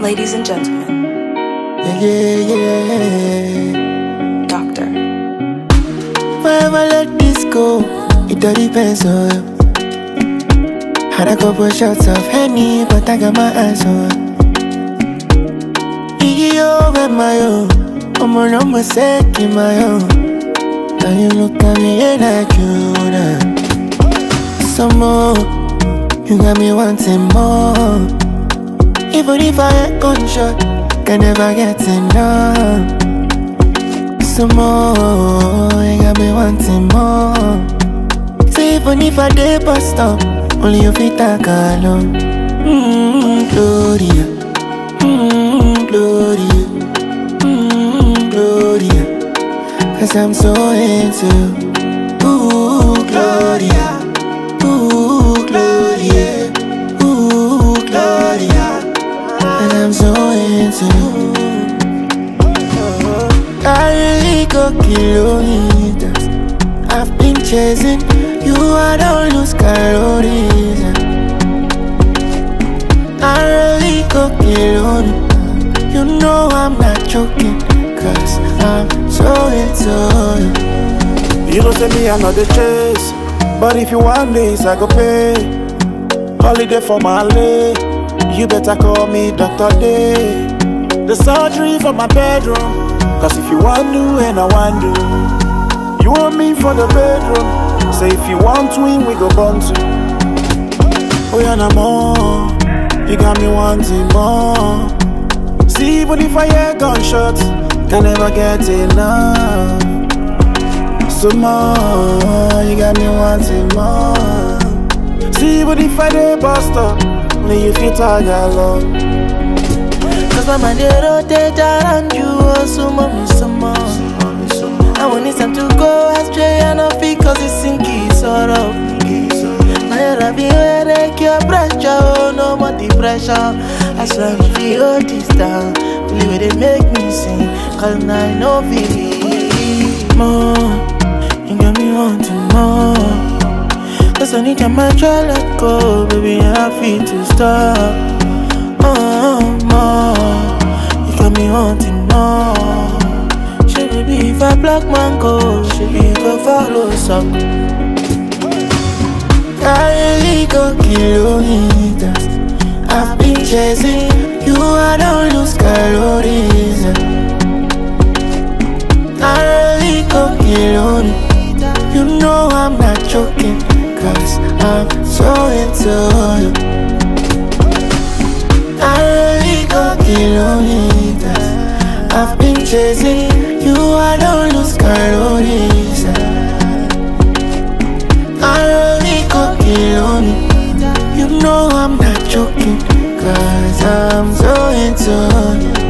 Ladies and gentlemen, Yeah, yeah, yeah. Doctor. Forever let this go, it all depends on you. Had a couple shots of Henny, but I got my eyes on Iggy over my own, I'm on number second my own. Now you look at me and I you now. Some more, you got me wanting more. Even if I get gunshot, can never get enough. Some more, you got me wanting more. Say even if I did bust up, only you fit talk alone. Mmm, Gloria, mmm, Gloria, mmm, Gloria. Cause I'm so into. Ooh, Gloria, kilometers. I've been chasing you, I don't lose calories. I really go kilometers. You know I'm not joking, cause I'm so into you. You know say me the chase But if you want this I go pay Holiday for my lay You better call me Dr. Day The surgery for my bedroom Cause if you want to and I want to, You want me for the bedroom? Say if you want twin we go born to. Oh yeah no more. You got me wanting more. See even if I hear gunshots Can never get enough. So more, you got me wanting more. See, but if I did bust up, only you I got love. My mind they rotate around you, oh, so mommy. I want it time to go astray, and not because it's sort of. Now you're having headache, your pressure, oh, no more depression. I swear, you hold this down, only way they make me sing, cause now I know feel more. You got me wanting more. Cause anytime I try let go, baby, I feel to stop. Oh, more. Me wanting more. Baby, if I be follow some. I really go kilometers. I've been chasing you, I don't lose calories. I really go kilometers. You know I'm not joking, cause I'm so into you. chasing you, I don't lose caloriza. Aronico kiloni. You know I'm not joking, cause I'm so into you.